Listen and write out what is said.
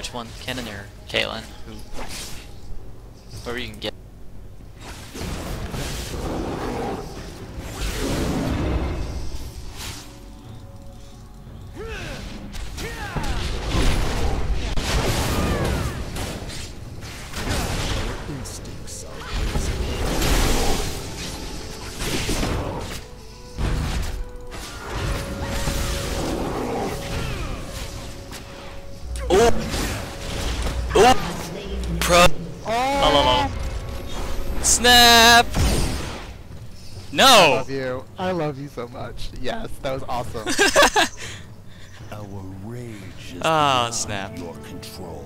Which one? Kennen or Caitlyn? Who? Whoever you can get. Oh! Oh! Pro. Oh. Snap! No! I love you. I love you so much. Yes, that was awesome. Our rage is Ah, beyond snap. your control.